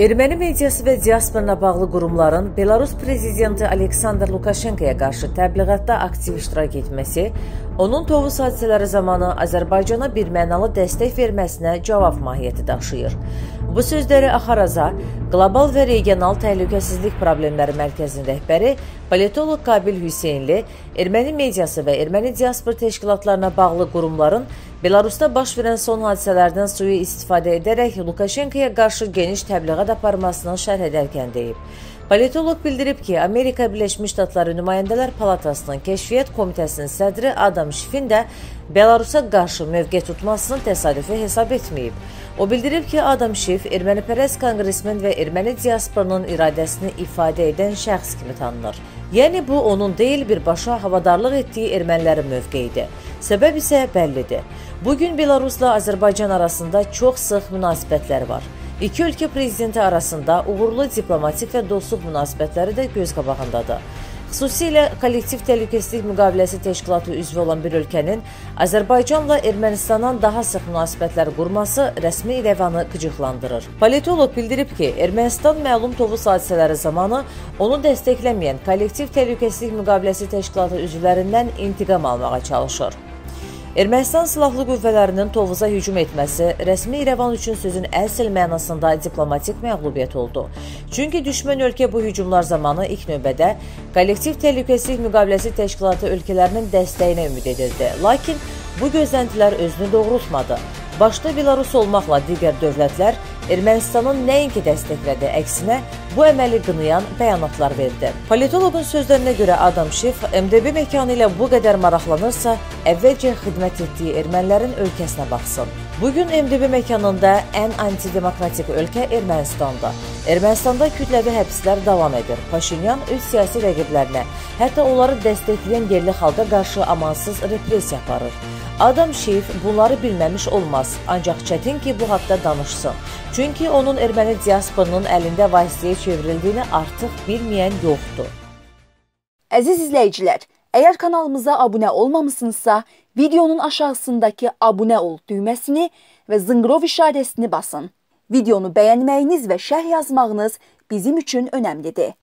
Erməni mediası və diasporla bağlı qurumların Belarus prezidenti Aleksandr Lukashenkoya qarşı təbliğatda aktiv iştirak etməsi, onun Tovuz hadisələri zamanı Azərbaycana birmənalı dəstək verməsinə cavab mahiyyəti daşıyır. Bu sözləri Axaraza, Qlobal və Regional Təhlükəsizlik Problemləri Mərkəzinin rəhbəri politoloq Qabil Hüseynli erməni mediası və erməni diaspor təşkilatlarına bağlı qurumların Belarusda baş verən son hadisələrdən suyu istifadə edərək Lukashenkoya qarşı geniş təbliğat aparmasını şərh edərkən deyib. Politoloq bildirib ki, Amerika Birləşmiş Ştatları Nümayəndələr Palatasının Kəşfiyyat Komitəsinin sədri Adam Şifin də Belarusa qarşı mövqe tutmasını təsadüfi hesab etməyib. O bildirib ki, Adam Şif ermənipərəst konqresmen və erməni diasporunun iradəsini ifadə edən şəxs kimi tanınır. Yəni bu onun deyil birbaşa havadarlıq etdiyi ermənilərin mövqeyidir. Səbəb isə bəllidir. Bu gün Belarusla Azərbaycan arasında çox sıx münasibətlər var. İki ölkə prezidenti arasında uğurlu diplomatik və dostluq münasibətləri də göz qabağındadır. Xüsusilə kollektiv təhlükəsizlik müqaviləsi təşkilatı üzvü olan bir ölkənin Azərbaycanla Ermənistandan daha sıx münasibətlər qurması rəsmi İrəvanı qıcıqlandırır. Politoloq bildirib ki, Ermənistan məlum Tovuz hadisələri zamanı onu dəstəkləməyən kollektiv təhlükəsizlik müqaviləsi təşkilatı üzvlərindən intiqam almağa çalışır. Ermənistan silahlı qüvvələrinin Tovuza hücum etməsi rəsmi İrəvan üçün sözün əsl mənasında diplomatik məğlubiyyət oldu. Çünki düşmən ölkə bu hücumlar zamanı ilk növbədə kollektiv təhlükəsizlik müqaviləsi təşkilatı ölkələrinin dəstəyinə ümid edirdi. Lakin bu gözləntilər özünü doğrultmadı. Başda Belarus olmaqla digər dövlətlər Ermənistanın nəinki dəstəklədi, əksinə bu əməli qınayan bəyanatlar verdi. Politoloqun sözlərinə görə Adam Şif MDB məkanı ilə bu qədər maraqlanırsa, əvvəlcə xidmət etdiyi ermənilərin ölkəsinə baxsın. Bugün MDB məkanında ən antidemokratik ölkə Ermənistandır. Ermənistanda kütləvi həbslər davam edir. Paşinyan öz siyasi rəqiblərinə, hətta onları dəstəkləyən yerli xalqa qarşı amansız repressiya aparır. Adam Şeif bunları bilməmiş olmaz, ancaq çətin ki, bu haqda danışsın. Çünki onun erməni diasporunun əlində vasitəyə çevrildiyini artıq bilməyən yoxdur. Əziz izləyicilər, əgər kanalımıza abunə olmamısınızsa, videonun aşağısındakı abunə ol düyməsini və zınqrov işarəsini basın. Videonu bəyənməyiniz və şərh yazmağınız bizim üçün önəmlidir.